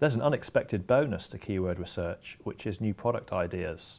There's an unexpected bonus to keyword research, which is new product ideas.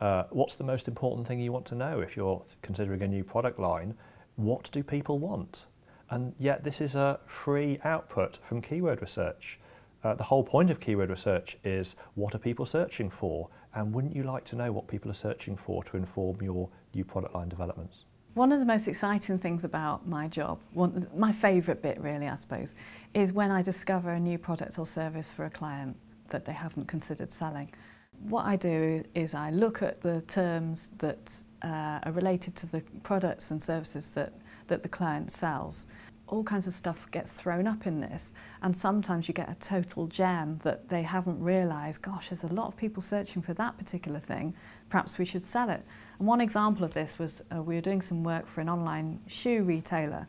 Uh, what's the most important thing you want to know if you're considering a new product line? What do people want? And yet this is a free output from keyword research. Uh, the whole point of keyword research is what are people searching for? And wouldn't you like to know what people are searching for to inform your new product line developments? One of the most exciting things about my job, one, my favourite bit really I suppose, is when I discover a new product or service for a client that they haven't considered selling. What I do is I look at the terms that uh, are related to the products and services that, that the client sells. All kinds of stuff gets thrown up in this and sometimes you get a total gem that they haven't realised, gosh, there's a lot of people searching for that particular thing, perhaps we should sell it. And one example of this was uh, we were doing some work for an online shoe retailer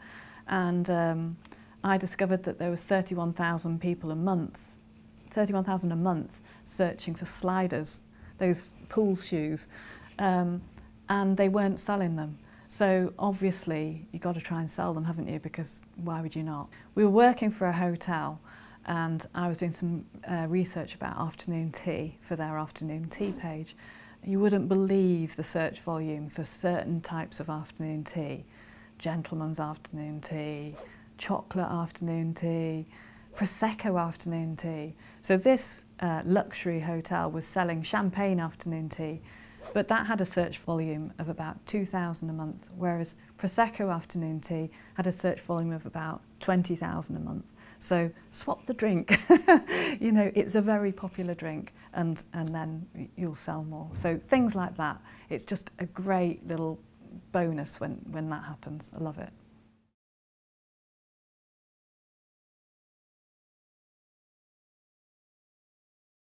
and um, I discovered that there was 31,000 people a month, 31,000 a month searching for sliders, those pool shoes, um, and they weren't selling them. So obviously you've got to try and sell them, haven't you? Because why would you not? We were working for a hotel and I was doing some uh, research about afternoon tea for their afternoon tea page. You wouldn't believe the search volume for certain types of afternoon tea. Gentleman's afternoon tea, chocolate afternoon tea, Prosecco afternoon tea. So this uh, luxury hotel was selling champagne afternoon tea, but that had a search volume of about 2,000 a month, whereas Prosecco afternoon tea had a search volume of about 20,000 a month. So swap the drink. you know, it's a very popular drink and, and then you'll sell more. So things like that. It's just a great little bonus when, when that happens. I love it.